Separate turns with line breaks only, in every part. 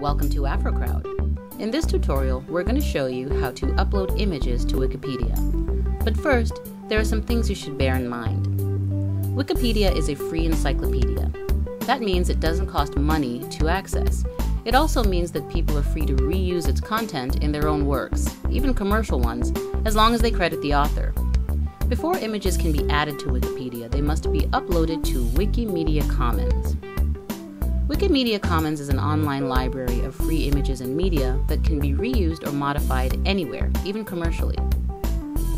welcome to AfroCrowd. In this tutorial, we're going to show you how to upload images to Wikipedia. But first, there are some things you should bear in mind. Wikipedia is a free encyclopedia. That means it doesn't cost money to access. It also means that people are free to reuse its content in their own works, even commercial ones, as long as they credit the author. Before images can be added to Wikipedia, they must be uploaded to Wikimedia Commons. Wikimedia Commons is an online library of free images and media that can be reused or modified anywhere, even commercially.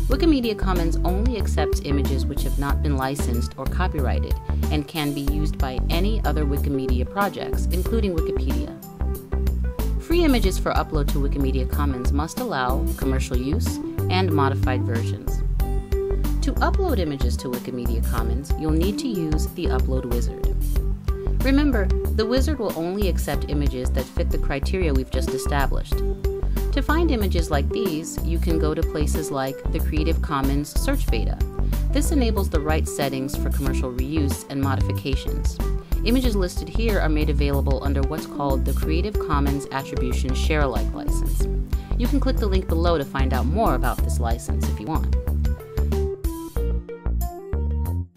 Wikimedia Commons only accepts images which have not been licensed or copyrighted and can be used by any other Wikimedia projects, including Wikipedia. Free images for upload to Wikimedia Commons must allow commercial use and modified versions. To upload images to Wikimedia Commons, you'll need to use the Upload Wizard. Remember, the wizard will only accept images that fit the criteria we've just established. To find images like these, you can go to places like the Creative Commons Search Beta. This enables the right settings for commercial reuse and modifications. Images listed here are made available under what's called the Creative Commons Attribution Share Alike license. You can click the link below to find out more about this license if you want.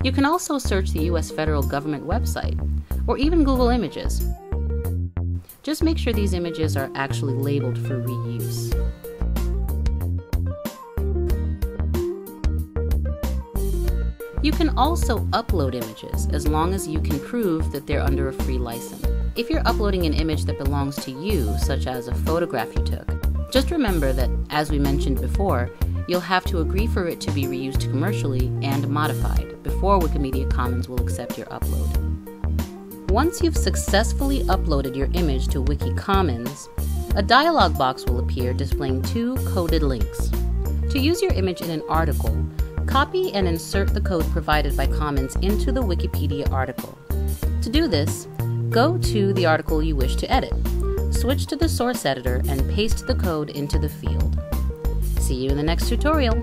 You can also search the US federal government website, or even Google Images. Just make sure these images are actually labeled for reuse. You can also upload images as long as you can prove that they're under a free license. If you're uploading an image that belongs to you, such as a photograph you took, just remember that, as we mentioned before, you'll have to agree for it to be reused commercially and modified before Wikimedia Commons will accept your upload. Once you've successfully uploaded your image to Wiki Commons, a dialog box will appear displaying two coded links. To use your image in an article, copy and insert the code provided by Commons into the Wikipedia article. To do this, go to the article you wish to edit, switch to the source editor, and paste the code into the field. See you in the next tutorial.